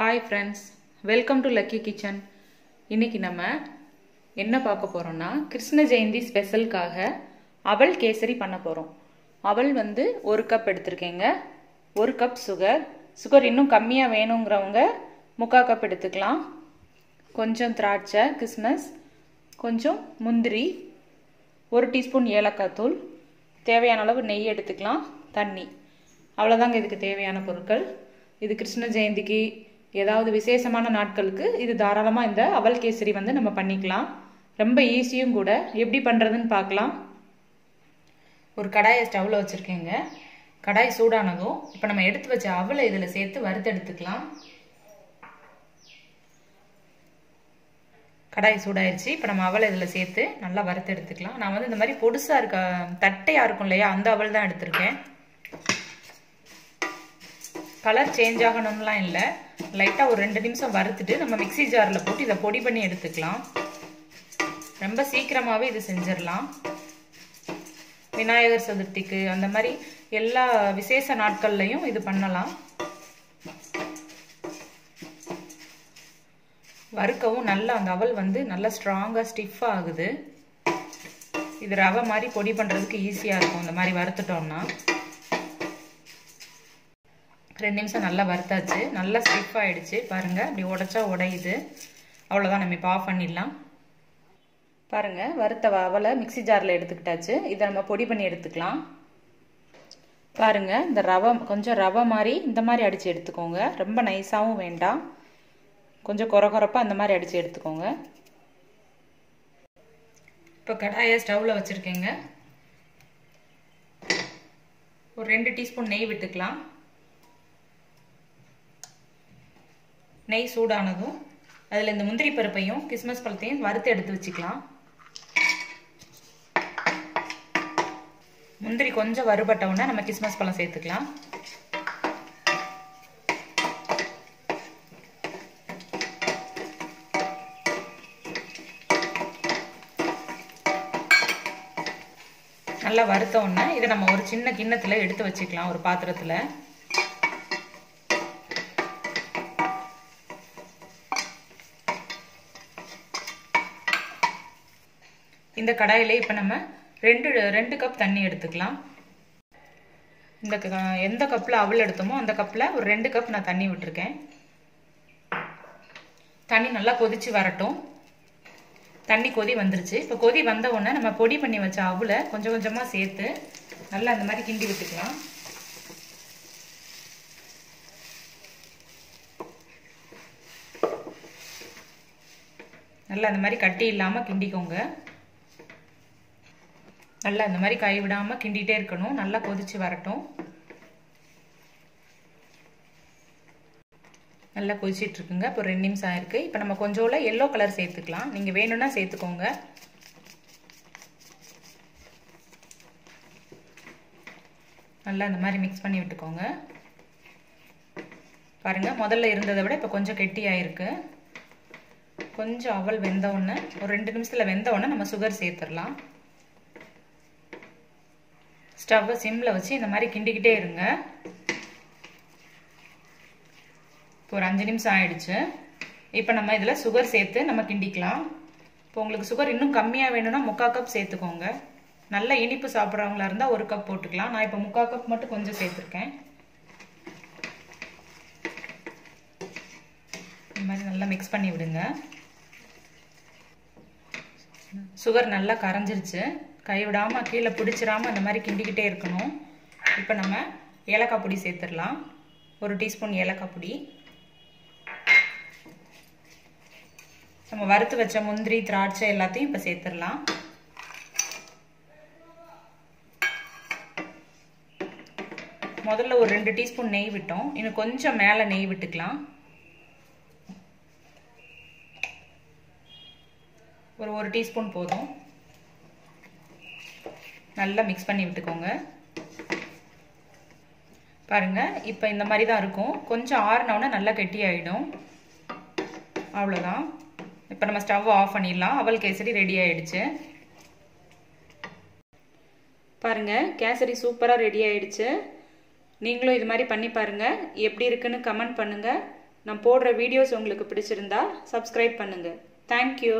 Hi friends welcome to Lucky Kitchen இன்னைக்கு நம்ம என்ன பார்க்க போகிறோம்னா கிருஷ்ண ஜெயந்தி ஸ்பெஷலுக்காக அவள் கேசரி பண்ண போகிறோம் அவள் வந்து ஒரு கப் எடுத்திருக்கேங்க. ஒரு கப் சுகர் சுகர் இன்னும் கம்மியாக வேணுங்கிறவங்க முக்கால் கப் எடுத்துக்கலாம். கொஞ்சம் திராட்சை கிஸ்மஸ் கொஞ்சம் முந்திரி ஒரு டீஸ்பூன் ஏலக்காய் தூள் தேவையான அளவு நெய் எடுத்துக்கலாம் தண்ணி. அவ்வளோதாங்க இதுக்கு தேவையான பொருட்கள். இது கிருஷ்ண ஜெயந்திக்கு ஏதாவது விசேஷமான நாட்களுக்கு இது தாராளமாக இந்த அவல் கேசரி வந்து நம்ம பண்ணிக்கலாம். ரொம்ப ஈஸியும் கூட. எப்படி பண்ணுறதுன்னு பார்க்கலாம். ஒரு கடாயை ஸ்டவ்வில் வச்சுருக்கேங்க. கடாய் சூடானதும் இப்போ நம்ம எடுத்து வச்ச அவலை இதில் சேர்த்து வறுத்தெடுத்துக்கலாம். கடாய் சூடாயிருச்சு. இப்போ நம்ம அவலை இதில் சேர்த்து நல்லா வறுத்து எடுத்துக்கலாம் நான் வந்து இந்த மாதிரி பொடுசாக இருக்க தட்டையாக இருக்கும் இல்லையா? அந்த அவல் தான் எடுத்திருக்கேன். கலர் சேஞ்ச் ஆகணும்லாம் இல்லை. லைட்டாக ஒரு ரெண்டு நிமிஷம் வறுத்துட்டு நம்ம மிக்சி ஜாரில் போட்டு இதை பொடி பண்ணி எடுத்துக்கலாம். ரொம்ப சீக்கிரமாகவே இது செஞ்சிடலாம். விநாயகர் சதுர்த்திக்கு அந்த மாதிரி எல்லா விசேஷ நாட்கள்லையும் இது பண்ணலாம். வறுக்கவும் நல்லா அந்த அவல் வந்து நல்லா ஸ்ட்ராங்காக ஸ்டிஃபாக ஆகுது. இது ரவை மாதிரி பொடி பண்ணுறதுக்கு ஈஸியாக இருக்கும். இந்த மாதிரி வறுத்துட்டோம்னா. ரெண்டு நிமிஷம் நல்லா வறுத்தாச்சு. நல்லா ஸ்டிஃப் ஆகிடுச்சு பாருங்கள் அப்படி உடச்சா உடையுது. அவ்வளோதான் நம்ம இப்போ ஆஃப் பண்ணிடலாம். பாருங்கள் வறுத்த அவலை மிக்சி ஜாரில் எடுத்துக்கிட்டாச்சு. இதை நம்ம பொடி பண்ணி எடுத்துக்கலாம். பாருங்கள் இந்த ரவை கொஞ்சம் ரவை மாதிரி இந்த மாதிரி அடித்து எடுத்துக்கோங்க. ரொம்ப நைஸாகவும் வேண்டாம். கொஞ்சம் குறை குறைப்பாக அந்த மாதிரி அடித்து எடுத்துக்கோங்க. இப்போ கடாயை ஸ்டவ்வில் வச்சுருக்கேங்க. ஒரு ரெண்டு டீஸ்பூன் நெய் விட்டுக்கலாம். நெய் சூடானதும் அதில் இந்த முந்திரி பருப்பையும் கிஸ்மஸ் பழத்தையும் வறுத்து எடுத்து வச்சுக்கலாம். முந்திரி கொஞ்சம் வறுபட்டவுடனே நம்ம கிஸ்மஸ் பழம் சேர்த்துக்கலாம். நல்லா வறுத்த உடனே இதை நம்ம ஒரு சின்ன கிண்ணத்தில் எடுத்து வச்சுக்கலாம் ஒரு பாத்திரத்தில். இந்த கடாயிலே இப்போ நம்ம ரெண்டு ரெண்டு கப் தண்ணி எடுத்துக்கலாம். இந்த எந்த கப்பில் அவள் எடுத்தோமோ அந்த கப்பில் ஒரு ரெண்டு கப் நான் தண்ணி விட்டுருக்கேன். தண்ணி நல்லா கொதிச்சு வரட்டும். தண்ணி கொதி வந்துருச்சு. இப்போ கொதி வந்த உடனே நம்ம பொடி பண்ணி வச்ச அவளை கொஞ்சம் கொஞ்சமாக சேர்த்து நல்லா அந்த மாதிரி கிண்டி விட்டுக்கலாம். நல்லா அந்த மாதிரி கட்டி இல்லாமல் கிண்டிக்கோங்க. நல்லா இந்த மாதிரி கை விடாமல் கிண்டிகிட்டே இருக்கணும். நல்லா கொதிச்சு வரட்டும். நல்லா கொதிச்சிட்ருக்குங்க இப்போ ரெண்டு நிமிஷம் ஆயிருக்கு. இப்போ நம்ம கொஞ்சோல எல்லோ கலர் சேர்த்துக்கலாம். நீங்கள் வேணும்னா சேர்த்துக்கோங்க. நல்லா இந்த மாதிரி மிக்ஸ் பண்ணி விட்டுக்கோங்க. பாருங்கள் முதல்ல இருந்ததை விட இப்போ கொஞ்சம் கெட்டியாயிருக்கு. கொஞ்சம் அவல் வெந்த உடனே ஒரு ரெண்டு நிமிஷத்தில் வெந்த உடனே நம்ம சுகர் சேர்த்துடலாம். ஸ்டவ்வை சிம்மில் வச்சு இந்த மாதிரி கிண்டிக்கிட்டே இருங்க. இப்போ ஒரு அஞ்சு நிமிஷம் ஆயிடுச்சு. இப்போ நம்ம இதில் சுகர் சேர்த்து நம்ம கிண்டிக்கலாம். இப்போ உங்களுக்கு சுகர் இன்னும் கம்மியாக வேணும்னா முக்கால் கப் சேர்த்துக்கோங்க. நல்ல இனிப்பு சாப்பிட்றவங்களா இருந்தால் ஒரு கப் போட்டுக்கலாம். நான் இப்போ முக்கால் கப் மட்டும் கொஞ்சம் சேர்த்துருக்கேன். இந்த மாதிரி நல்லா மிக்ஸ் பண்ணி விடுங்க. சுகர் நல்லா கரைஞ்சிருச்சு. கைவிடாமல் கீழே பிடிச்சிடாமல் அந்த மாதிரி கிண்டிக்கிட்டே இருக்கணும். இப்போ நம்ம ஏலக்காய் பொடி சேர்த்துடலாம். ஒரு டீஸ்பூன் ஏலக்காய் பொடி. நம்ம வறுத்து வச்ச முந்திரி திராட்சை எல்லாத்தையும் இப்போ சேர்த்துடலாம். முதல்ல ஒரு ரெண்டு டீஸ்பூன் நெய் விட்டோம். இன்னும் கொஞ்சம் மேலே நெய் விட்டுக்கலாம். ஒரு ஒரு டீஸ்பூன் போதும். நல்லா மிக்ஸ் பண்ணி விட்டுக்கோங்க. பாருங்கள் இப்போ இந்த மாதிரி தான் இருக்கும். கொஞ்சம் ஆறினவுடனே நல்லா கெட்டி ஆகிடும் அவ்வளோதான் இப்போ நம்ம ஸ்டவ் ஆஃப் பண்ணிடலாம். அவல் கேசரி ரெடி ஆகிடுச்சு பாருங்கள் கேசரி சூப்பராக ரெடி ஆகிடுச்சு நீங்களும் இது மாதிரி பண்ணி பாருங்கள் எப்படி இருக்குன்னு கமெண்ட் பண்ணுங்கள் நான் போடுற வீடியோஸ் உங்களுக்கு பிடிச்சிருந்தா சப்ஸ்கிரைப் பண்ணுங்கள் தேங்க்யூ